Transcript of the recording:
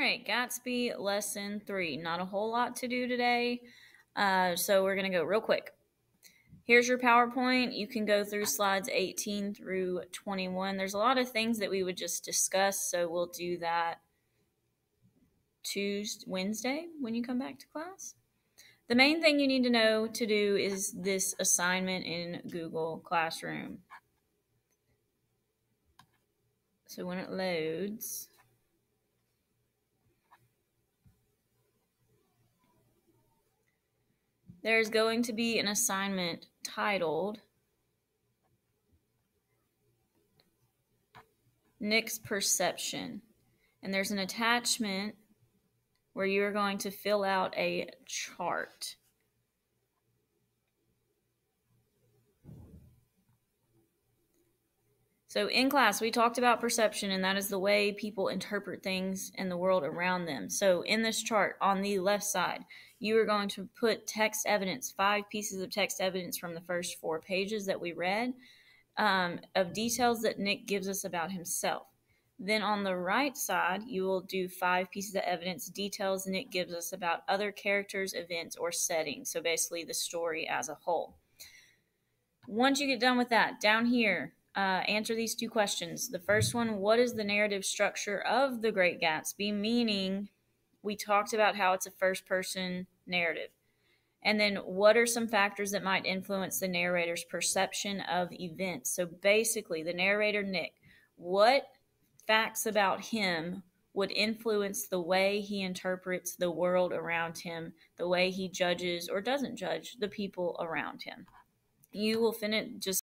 right, Gatsby lesson three. Not a whole lot to do today, uh, so we're going to go real quick. Here's your PowerPoint. You can go through slides 18 through 21. There's a lot of things that we would just discuss, so we'll do that Tuesday, Wednesday when you come back to class. The main thing you need to know to do is this assignment in Google Classroom. So when it loads, there's going to be an assignment titled Nick's Perception. And there's an attachment where you are going to fill out a chart. So, in class, we talked about perception, and that is the way people interpret things in the world around them. So, in this chart on the left side, you are going to put text evidence, five pieces of text evidence from the first four pages that we read, um, of details that Nick gives us about himself. Then on the right side, you will do five pieces of evidence, details Nick gives us about other characters, events, or settings. So basically, the story as a whole. Once you get done with that, down here, uh, answer these two questions. The first one What is the narrative structure of The Great Gatsby? Meaning, we talked about how it's a first person narrative. And then, what are some factors that might influence the narrator's perception of events? So, basically, the narrator, Nick, what facts about him would influence the way he interprets the world around him, the way he judges or doesn't judge the people around him? You will finish just